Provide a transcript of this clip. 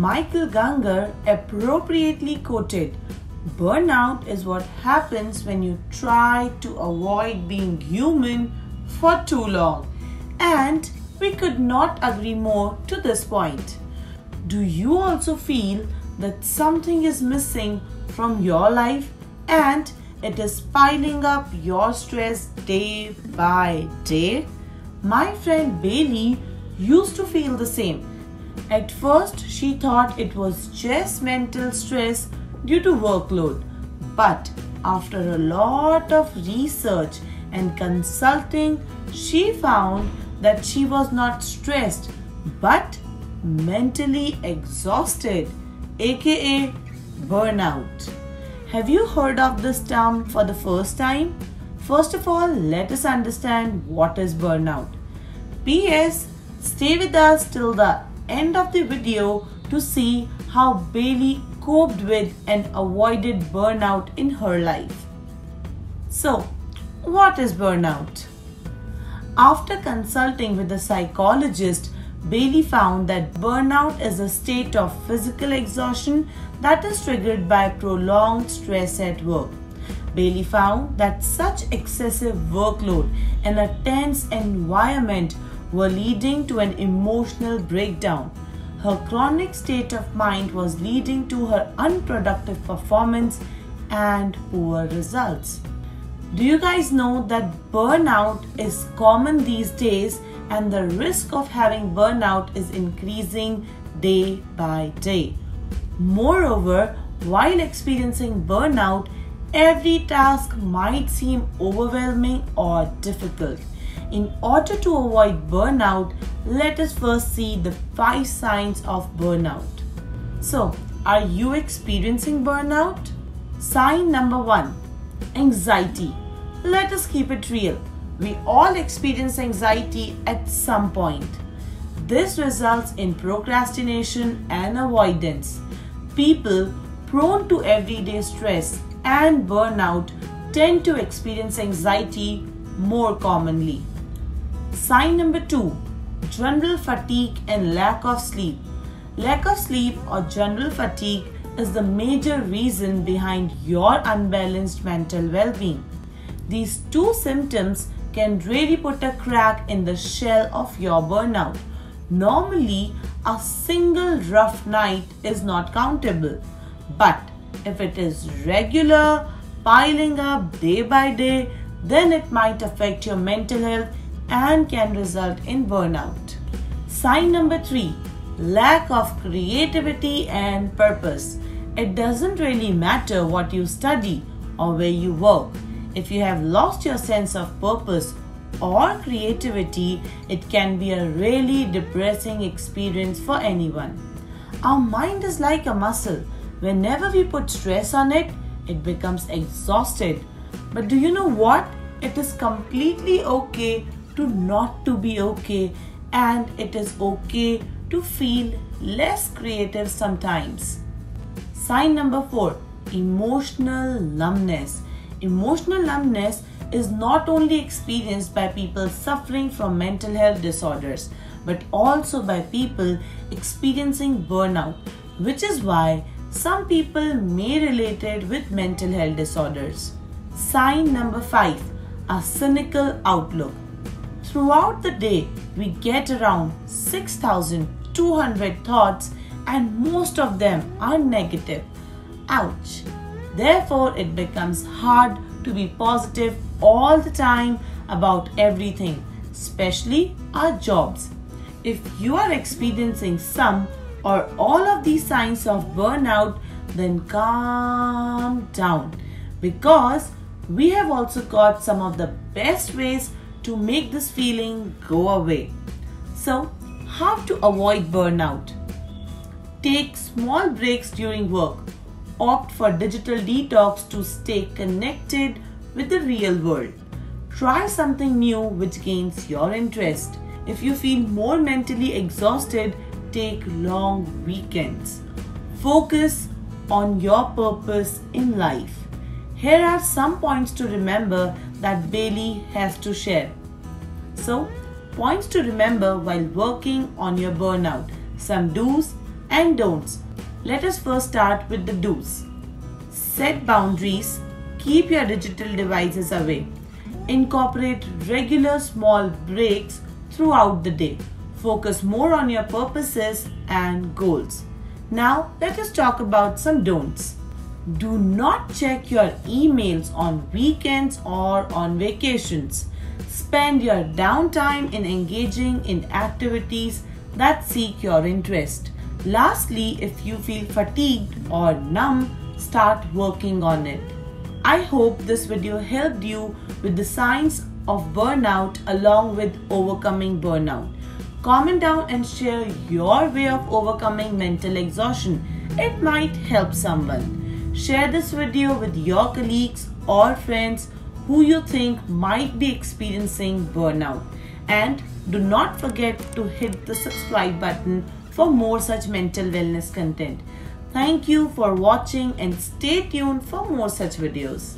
Michael Gungor appropriately quoted Burnout is what happens when you try to avoid being human for too long. And we could not agree more to this point. Do you also feel that something is missing from your life and it is piling up your stress day by day? My friend Bailey used to feel the same. At first, she thought it was just mental stress due to workload. But after a lot of research and consulting, she found that she was not stressed but mentally exhausted, aka burnout. Have you heard of this term for the first time? First of all, let us understand what is burnout. P.S. Stay with us till the end of the video to see how Bailey coped with and avoided burnout in her life. So, what is burnout? After consulting with a psychologist, Bailey found that burnout is a state of physical exhaustion that is triggered by prolonged stress at work. Bailey found that such excessive workload and a tense environment were leading to an emotional breakdown her chronic state of mind was leading to her unproductive performance and poor results. Do you guys know that burnout is common these days and the risk of having burnout is increasing day by day? Moreover, while experiencing burnout, every task might seem overwhelming or difficult. In order to avoid burnout, let us first see the five signs of burnout. So, are you experiencing burnout? Sign number one anxiety. Let us keep it real. We all experience anxiety at some point. This results in procrastination and avoidance. People prone to everyday stress and burnout tend to experience anxiety more commonly. Sign number two general fatigue and lack of sleep. Lack of sleep or general fatigue is the major reason behind your unbalanced mental well being. These two symptoms can really put a crack in the shell of your burnout. Normally, a single rough night is not countable, but if it is regular, piling up day by day, then it might affect your mental health and can result in burnout. Sign number three lack of creativity and purpose. It doesn't really matter what you study or where you work. If you have lost your sense of purpose or creativity, it can be a really depressing experience for anyone. Our mind is like a muscle. Whenever we put stress on it, it becomes exhausted. But do you know what? It is completely okay to not to be okay and it is okay to feel less creative sometimes. Sign number 4 Emotional numbness. Emotional numbness is not only experienced by people suffering from mental health disorders but also by people experiencing burnout, which is why some people may relate it with mental health disorders. Sign number 5 A cynical outlook. Throughout the day, we get around 6,200 thoughts, and most of them are negative. Ouch! Therefore, it becomes hard to be positive all the time about everything, especially our jobs. If you are experiencing some or all of these signs of burnout, then calm down because we have also got some of the best ways to make this feeling go away. So, how to avoid burnout? Take small breaks during work. Opt for digital detox to stay connected with the real world. Try something new which gains your interest. If you feel more mentally exhausted, take long weekends. Focus on your purpose in life. Here are some points to remember that Bailey has to share. So, points to remember while working on your burnout. Some do's and don'ts. Let us first start with the do's. Set boundaries. Keep your digital devices away. Incorporate regular small breaks throughout the day. Focus more on your purposes and goals. Now, let us talk about some don'ts. Do not check your emails on weekends or on vacations. Spend your downtime in engaging in activities that seek your interest. Lastly, if you feel fatigued or numb, start working on it. I hope this video helped you with the signs of burnout along with overcoming burnout. Comment down and share your way of overcoming mental exhaustion. It might help someone. Share this video with your colleagues or friends who you think might be experiencing burnout. And do not forget to hit the subscribe button for more such mental wellness content. Thank you for watching and stay tuned for more such videos.